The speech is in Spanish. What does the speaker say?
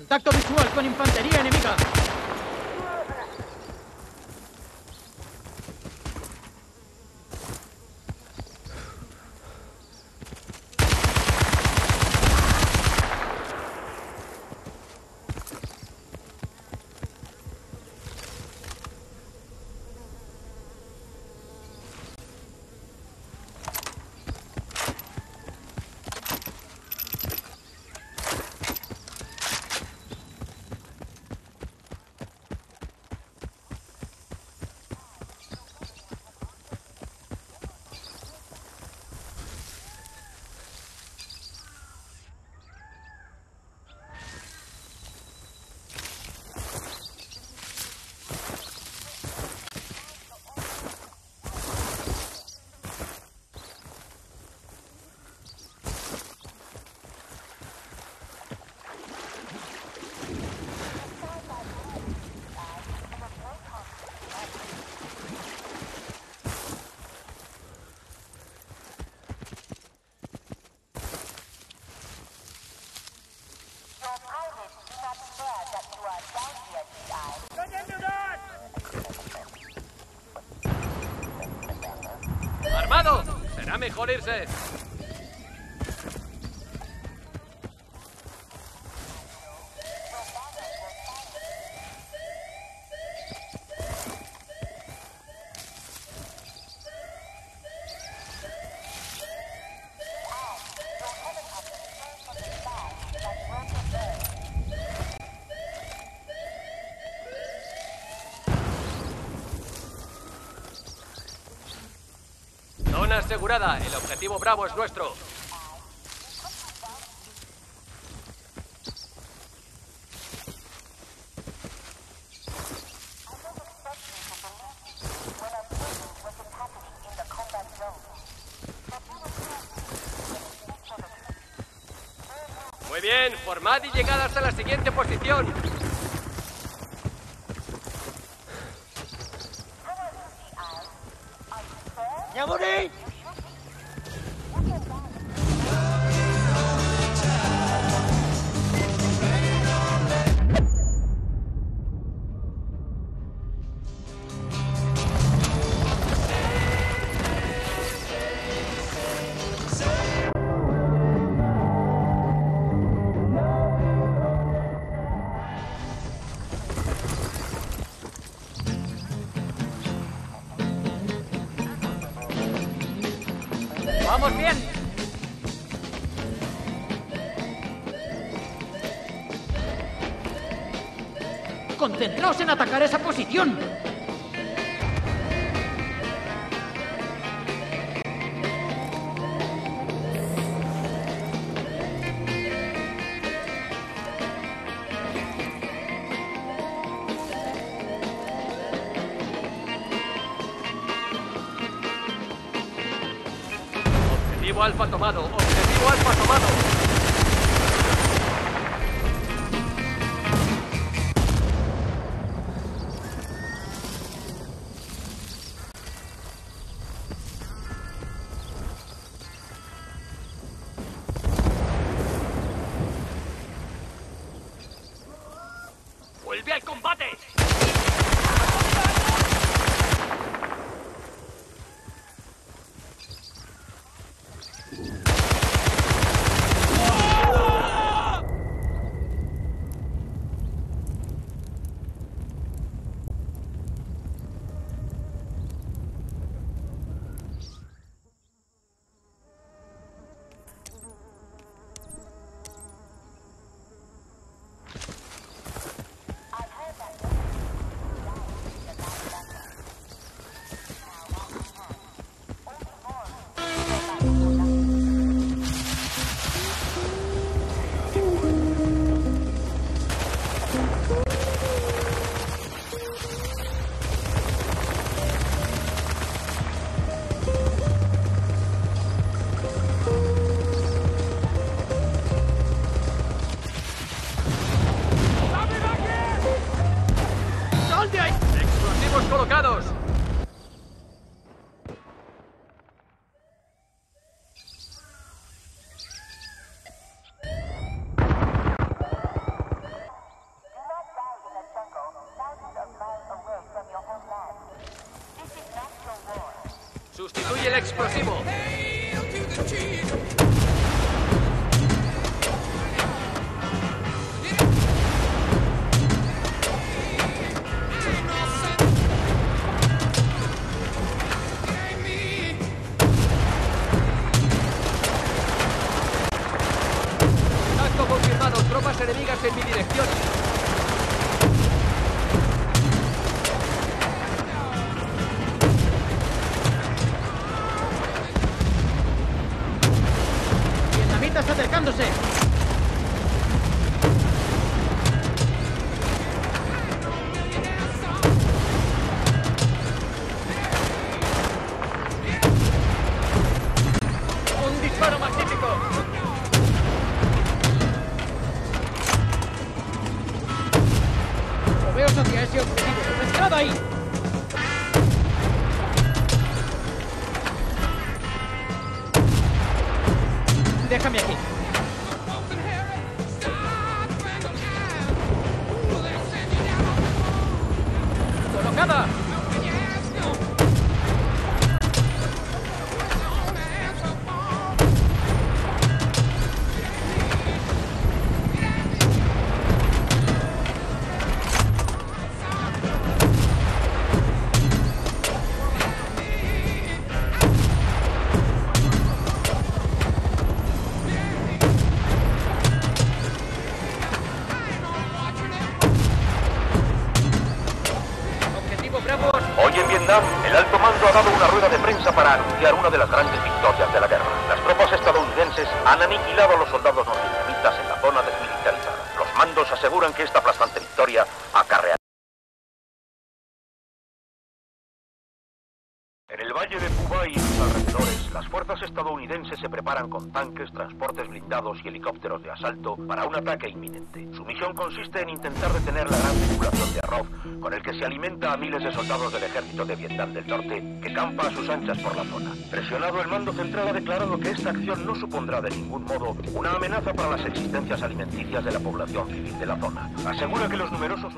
Contacto visual con infantería enemiga. Mejor irse. Zona asegurada. El objetivo Bravo es nuestro. Muy bien, formad y llegad hasta la siguiente posición. ¡Ya ¡Concentraos en atacar esa posición! Objetivo Alfa tomado. Objetivo Alfa tomado. Explosivo. Contacto confirmado. Tropas enemigas en mi dirección. Acercándose. Un disparo magnífico. Moveos hacia ese objetivo. ¡Entrad ahí! Make. Mando ha dado una rueda de prensa para anunciar una de las grandes victorias de la guerra. Las tropas estadounidenses han aniquilado a los soldados norvietnamitas en la zona desmilitarizada. Los mandos aseguran que esta aplastante victoria acarrea. Fuerzas estadounidenses se preparan con tanques, transportes blindados y helicópteros de asalto para un ataque inminente. Su misión consiste en intentar detener la gran tripulación de Arroz, con el que se alimenta a miles de soldados del ejército de Vietnam del Norte, que campa a sus anchas por la zona. Presionado, el mando central ha declarado que esta acción no supondrá de ningún modo una amenaza para las existencias alimenticias de la población civil de la zona. Asegura que los numerosos